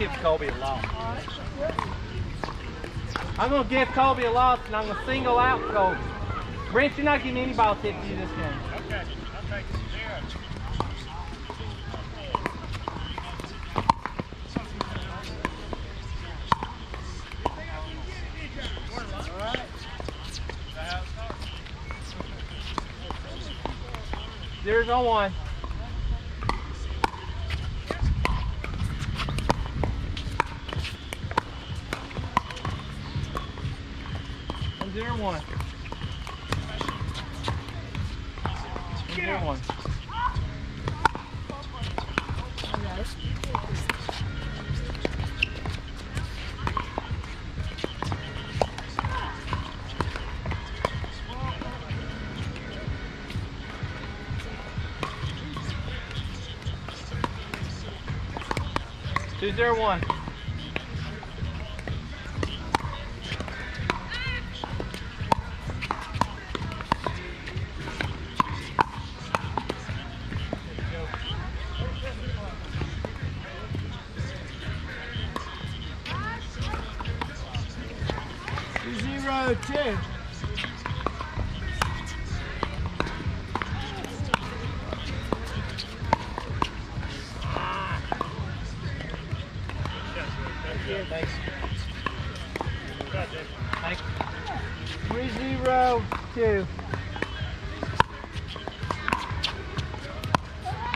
give Colby a. I'm gonna give Colby a loss and I'm gonna single out Colby. Brent, you're not getting any ball tips you this game. Okay, I'll take zero. Zero's on one. Zero one. Two zero one. Two.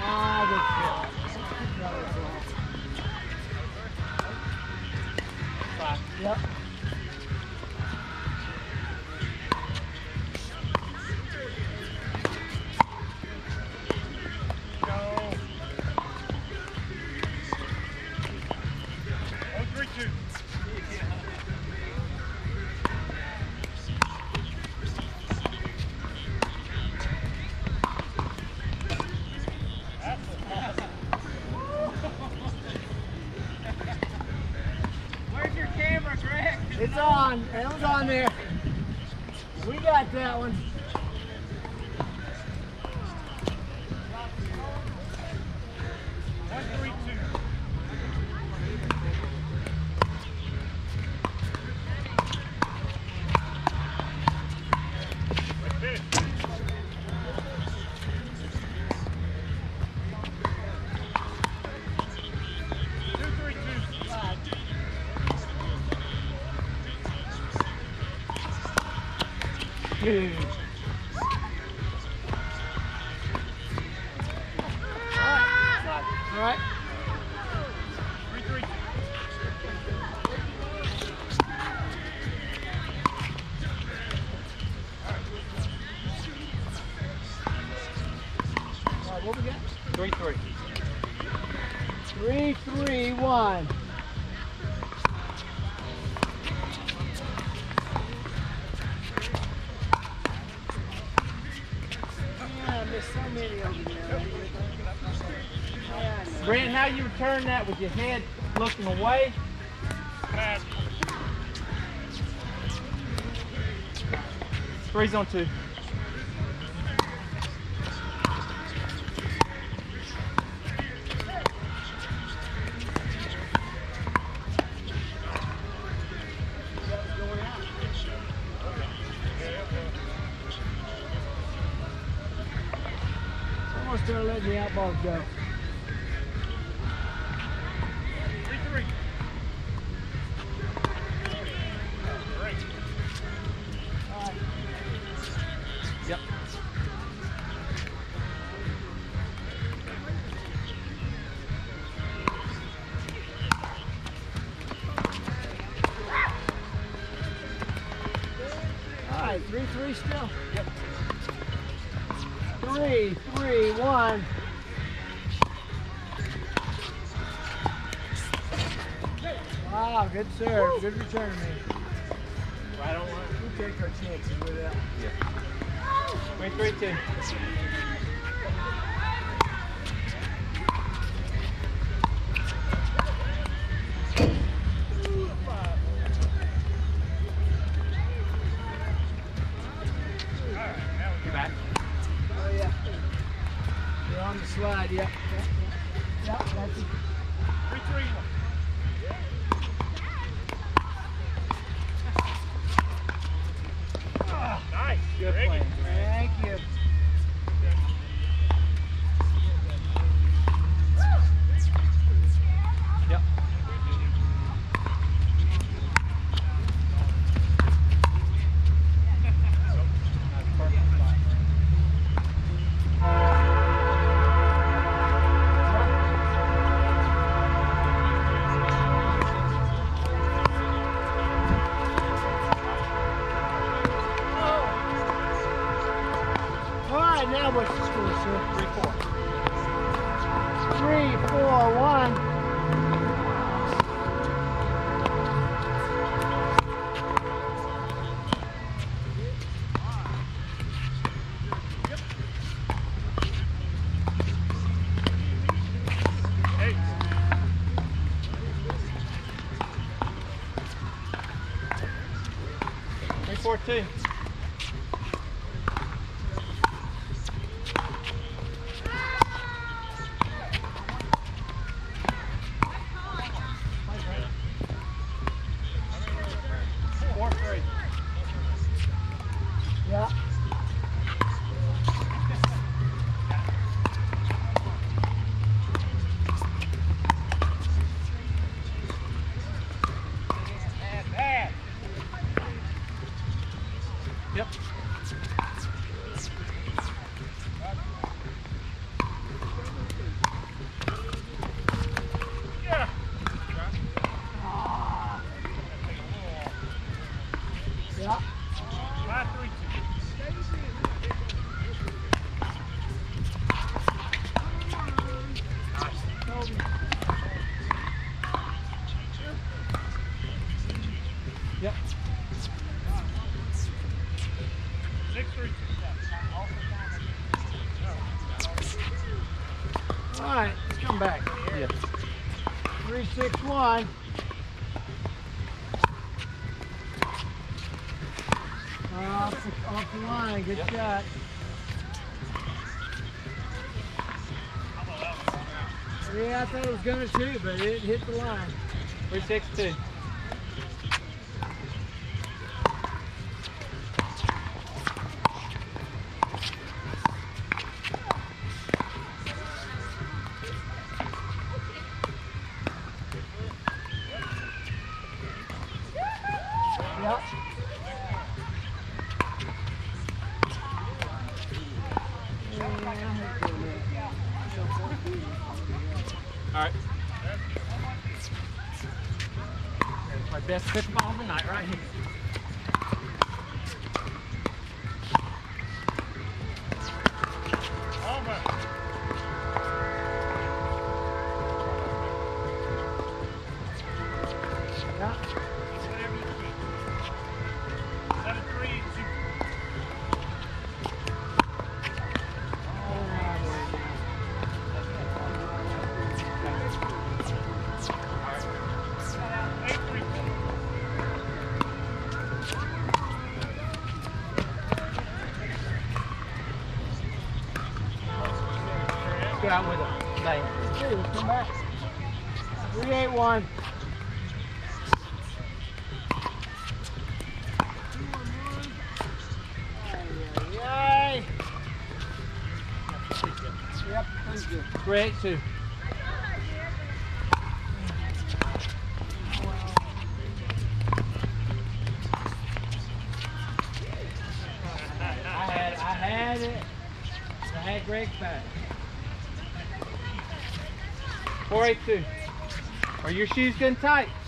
Ah. Yep. On. It was on there. We got that one. One, Brent, how you return that with your head looking away? Pass. Three's on two. Almost started letting the outballs go. Three, three still. Yep. Three, three, one. Wow, good serve. Good return, man. Right on one. We take our chances with that. Three three two. Thank you. 14. Yeah. Five, three, two. Yep. Six, three, two. All right, let's come back. Yes. Three, six, one. off the, off the line. Good yep. shot. Yeah, I thought it was going to shoot, but it hit the line. 360. Best pickleball of the night right here. Out with it. Hey, come back. Three, eight, one. Ay, ay, ay. Yep, pretty good. Three eight two. I had I had it. I had Greg's back. Four eight two. Are your shoes getting tight?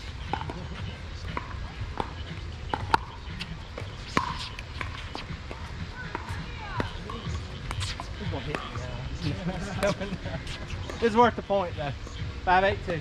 It's worth the point though. Five eight two.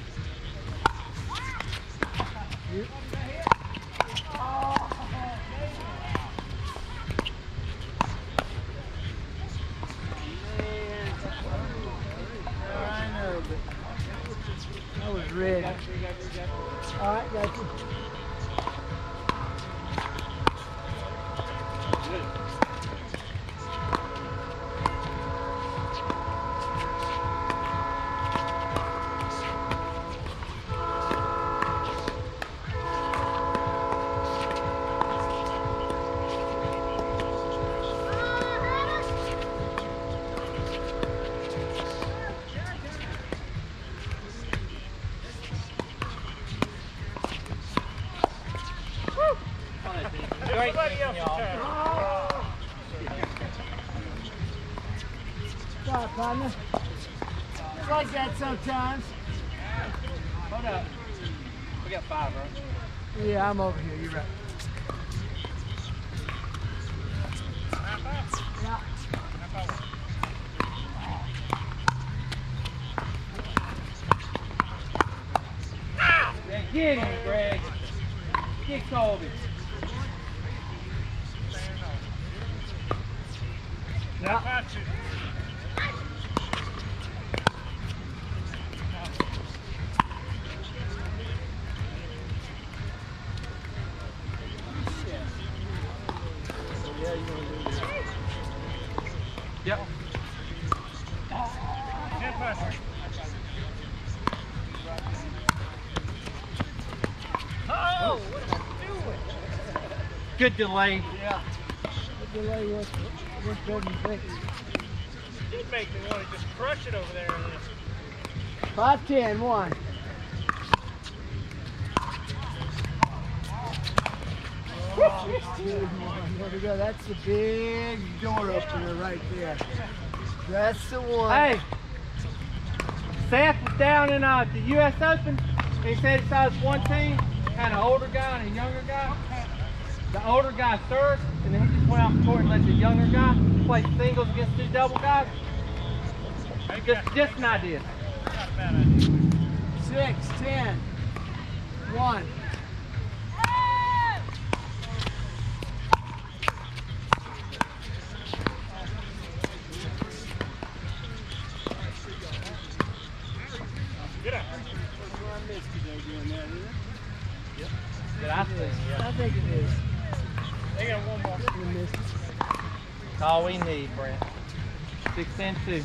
Town. Stop, partner. It's like that sometimes. Hold up. We got five, right? Yeah, I'm over here. You're right. Yeah, get him, Greg. Get Colby. Yep. Oh, Good delay. Yeah. Delay was was better than think. Did make me want to just crush it over there. and then- Five ten, one. There we go. That's the big door opener right there. That's the one. Hey, Seth was down in uh, the U.S. Open. He said he saw this one team had an older guy and a younger guy. The older guy served, and then he just went out court and let the younger guy play singles against two double guys. Just, just an idea. not a bad idea. Six, ten, one. Get up. Did I think? I think it is. They got one more. You missed it. That's all we need, Brent. Six and two.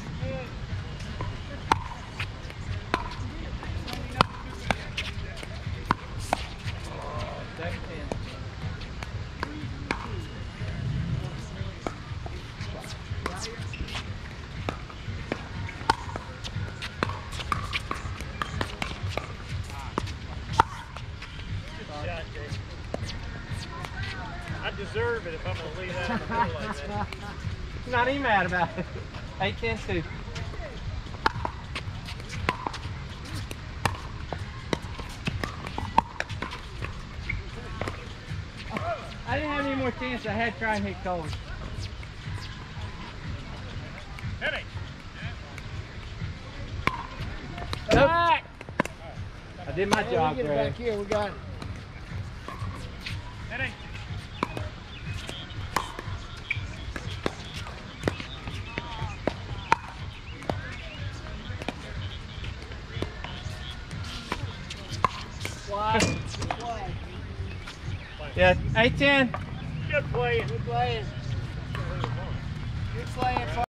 I deserve it if I'm going to leave that in the middle like that. Not even mad about it. Eight, ten, two. I didn't have any more chance. I had to try and hit Cole. Henny. Nope. Back. I did my job, we get it Greg. back here. We got it. Good play. Good playing. Good playing.